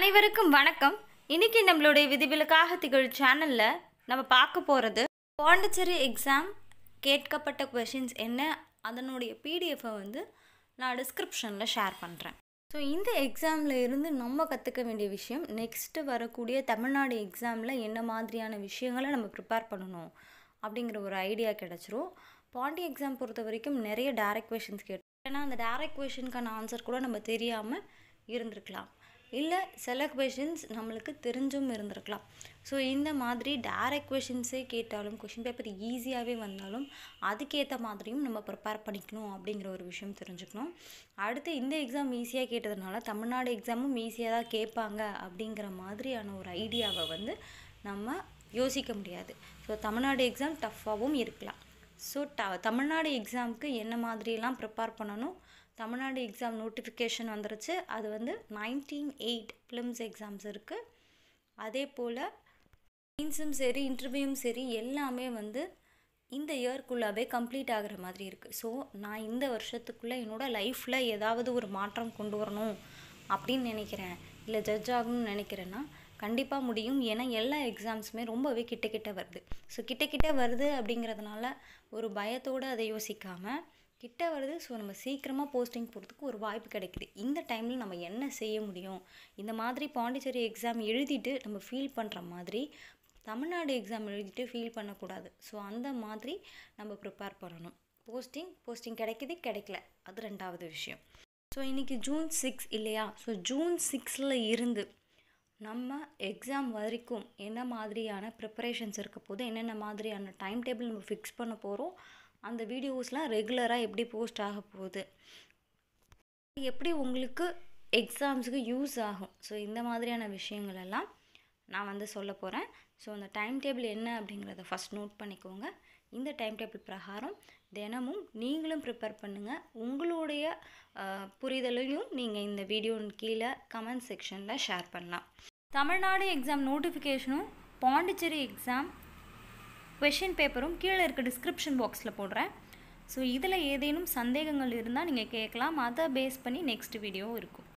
அனைவருக்கும் வணக்கம். இன்னைக்கு நம்மளுடைய விதிவிலக்காக திகழ் சேனலில் நம்ம பார்க்க போகிறது பாண்டிச்சேரி எக்ஸாம் கேட்கப்பட்ட கொஷின்ஸ் என்ன? அதனுடைய பிடிஎஃபை வந்து நான் டிஸ்கிரிப்ஷனில் ஷேர் பண்ணுறேன் ஸோ இந்த எக்ஸாமில் இருந்து நம்ம கற்றுக்க வேண்டிய விஷயம் நெக்ஸ்ட்டு வரக்கூடிய தமிழ்நாடு எக்ஸாமில் என்ன மாதிரியான விஷயங்களை நம்ம ப்ரிப்பேர் பண்ணணும் அப்படிங்கிற ஒரு ஐடியா கிடச்சிரும். பாண்டி எக்ஸாம் பொறுத்த வரைக்கும் நிறைய டேரக்ட் கொஷின்ஸ் கேட்டு ஏன்னா அந்த டேரக்ட் கொஷினுக்கான ஆன்சர் கூட நம்ம தெரியாமல் இருந்திருக்கலாம். இல்லை சில கொஷின்ஸ் நம்மளுக்கு தெரிஞ்சும் இருந்திருக்கலாம். ஸோ இந்த மாதிரி டேரக்ட் கொஷின்ஸே கேட்டாலும் கொஷின் பேப்பர் ஈஸியாகவே வந்தாலும் அதுக்கேற்ற மாதிரியும் நம்ம ப்ரிப்பேர் பண்ணிக்கணும் அப்படிங்கிற ஒரு விஷயம் தெரிஞ்சுக்கணும். அடுத்து இந்த எக்ஸாம் ஈஸியாக கேட்டதுனால தமிழ்நாடு எக்ஸாமும் ஈஸியாக தான் கேட்பாங்க அப்படிங்கிற மாதிரியான ஒரு ஐடியாவை வந்து நம்ம யோசிக்க முடியாது. ஸோ தமிழ்நாடு எக்ஸாம் டஃப்பாகவும் இருக்கலாம். ஸோ ட தமிழ்நாடு எக்ஸாமுக்கு என்ன மாதிரிலாம் ப்ரிப்பேர் பண்ணணும்? தமிழ்நாடு எக்ஸாம் நோட்டிஃபிகேஷன் வந்துருச்சு. அது வந்து நைன்டீன் எயிட் ஃபிலிம்ஸ் எக்ஸாம்ஸ் இருக்குது அதே போல் மீன்ஸும் சரி இன்டர்வியூவும் சரி எல்லாமே வந்து இந்த இயர்க்குள்ளாவே கம்ப்ளீட் ஆகிற மாதிரி இருக்குது ஸோ நான் இந்த வருஷத்துக்குள்ளே என்னோடய லைஃப்பில் ஏதாவது ஒரு மாற்றம் கொண்டு வரணும் அப்படின்னு நினைக்கிறேன். இல்லை ஜட்ஜ் ஆகணும்னு நினைக்கிறேன்னா கண்டிப்பாக முடியும். ஏன்னா எல்லா எக்ஸாம்ஸுமே ரொம்பவே கிட்ட கிட்ட வருது. ஸோ கிட்ட கிட்ட வருது அப்படிங்கிறதுனால ஒரு பயத்தோடு அதை யோசிக்காமல் கிட்ட வருது. ஸோ நம்ம சீக்கிரமாக போஸ்டிங் போகிறதுக்கு ஒரு வாய்ப்பு கிடைக்குது. இந்த டைமில் நம்ம என்ன செய்ய முடியும்? இந்த மாதிரி பாண்டிச்சேரி எக்ஸாம் எழுதிட்டு நம்ம ஃபீல் பண்ணுற மாதிரி தமிழ்நாடு எக்ஸாம் எழுதிட்டு ஃபீல் பண்ணக்கூடாது. ஸோ அந்த மாதிரி நம்ம ப்ரிப்பேர் பண்ணணும். போஸ்டிங் போஸ்டிங் கிடைக்குது கிடைக்கல. அது ரெண்டாவது விஷயம். ஸோ இன்றைக்கி ஜூன் சிக்ஸ் இல்லையா? ஸோ ஜூன் சிக்ஸில் இருந்து நம்ம எக்ஸாம் வரைக்கும் என்ன மாதிரியான ப்ரிப்பரேஷன்ஸ் இருக்க போது என்னென்ன மாதிரியான டைம் டேபிள் நம்ம ஃபிக்ஸ் பண்ண போகிறோம் அந்த வீடியோஸ்லாம் ரெகுலராக எப்படி போஸ்ட் ஆக போகுது? எப்படி உங்களுக்கு எக்ஸாம்ஸுக்கு யூஸ் ஆகும்? ஸோ இந்த மாதிரியான விஷயங்கள் எல்லாம் நான் வந்து சொல்ல போகிறேன் ஸோ அந்த டைம் டேபிள் என்ன அப்படிங்கிறத ஃபஸ்ட் நோட் பண்ணிக்கோங்க. இந்த டைம் டேபிள் பிரகாரம் தினமும் நீங்களும் ப்ரிப்பேர் பண்ணுங்கள் உங்களுடைய புரிதலையும் நீங்கள் இந்த வீடியோன் கீழே கமெண்ட் செக்ஷனில் ஷேர் பண்ணலாம். தமிழ்நாடு எக்ஸாம் நோட்டிஃபிகேஷனும் பாண்டிச்சேரி எக்ஸாம் கொஷின் பேப்பரும் கீழே இருக்க டிஸ்கிரிப்ஷன் பாக்ஸில் போடுறேன். ஸோ இதில் ஏதேனும் சந்தேகங்கள் இருந்தால் நீங்கள் கேட்கலாம். அதை பேஸ் பண்ணி நெக்ஸ்ட் வீடியோ இருக்கும்.